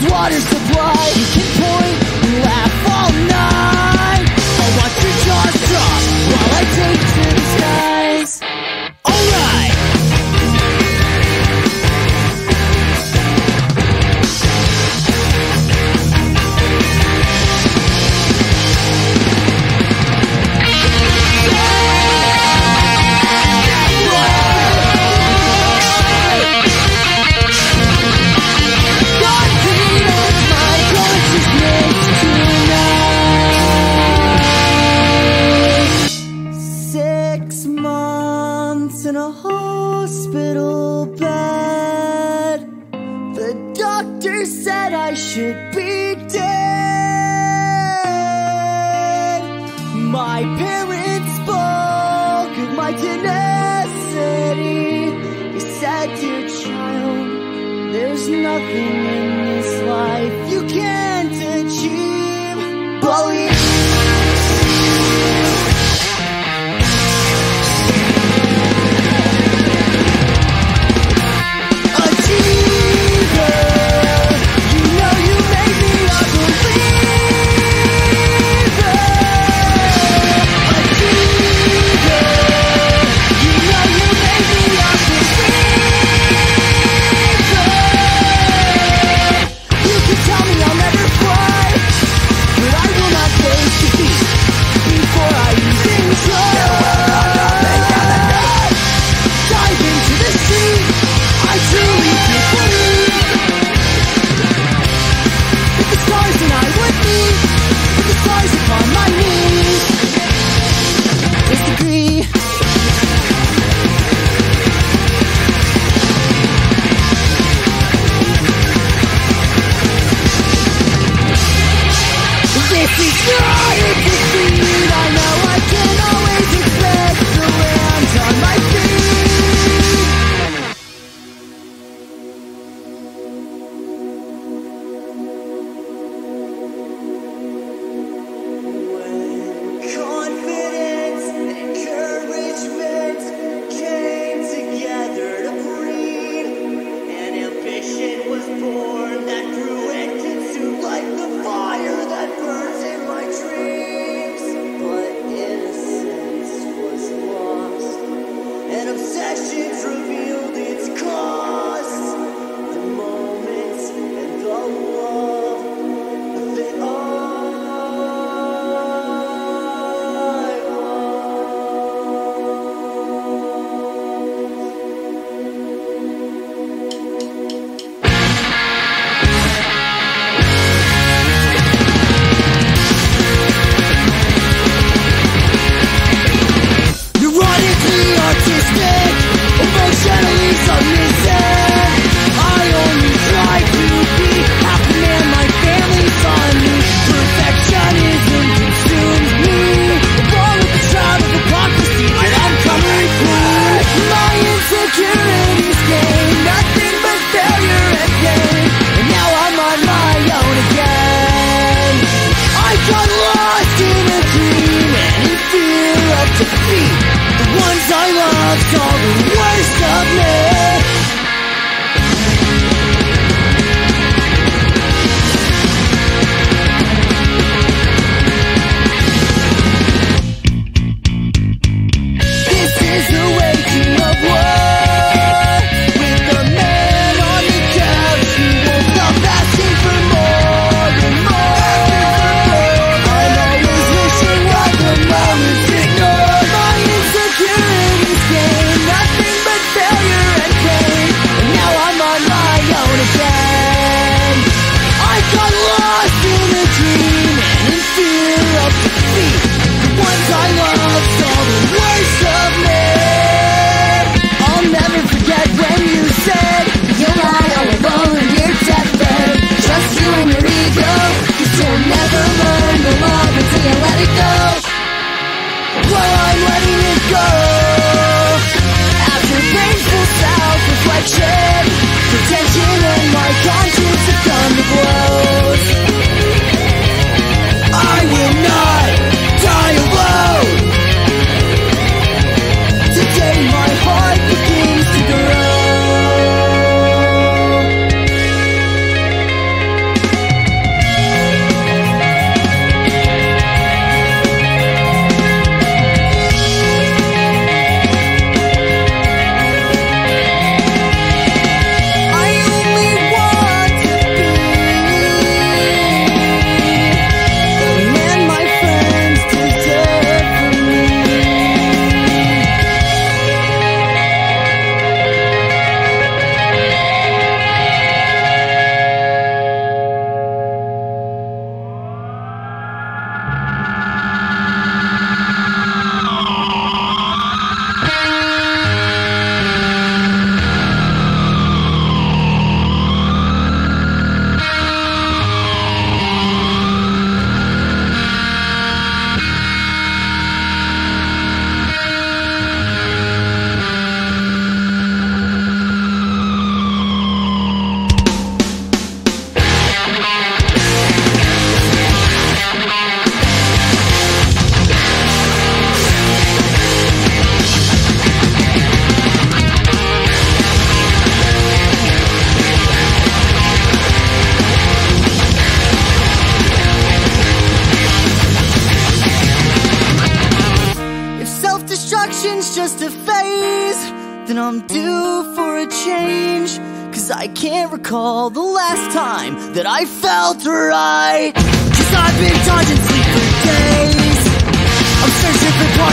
what is the in a hospital bed. The doctor said I should be dead. My parents spoke of my tenacity. He said, Dear child, there's nothing in this life.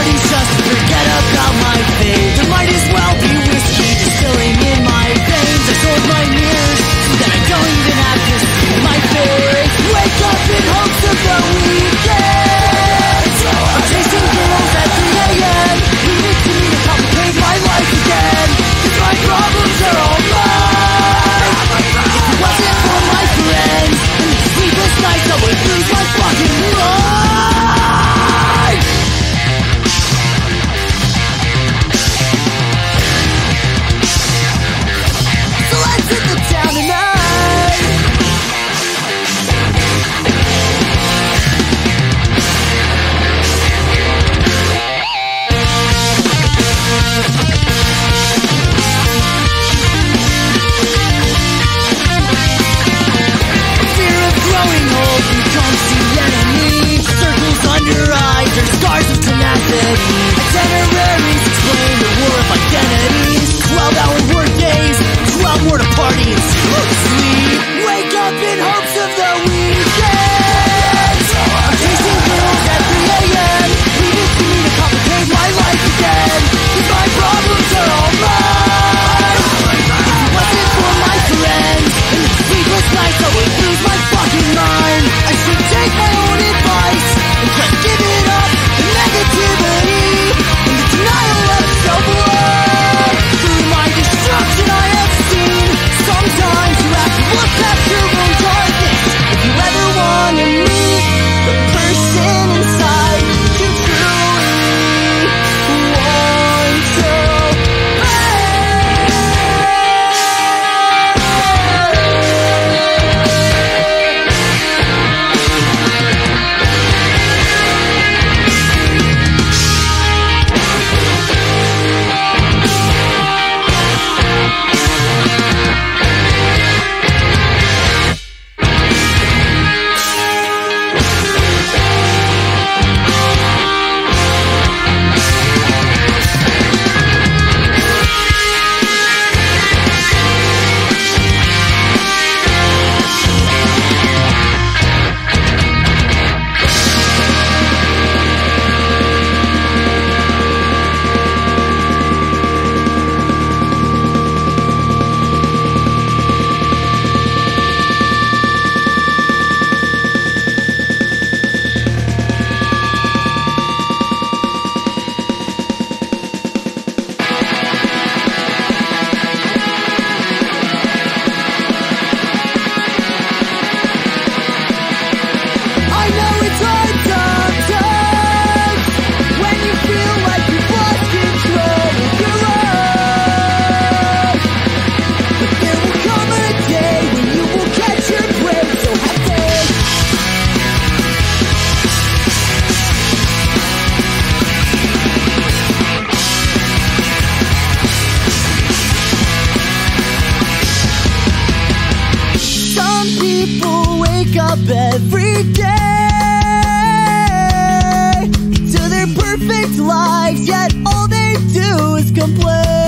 Searching just forget about every day to their perfect lives, yet all they do is complain.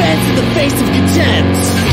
Defense in the face of contempt.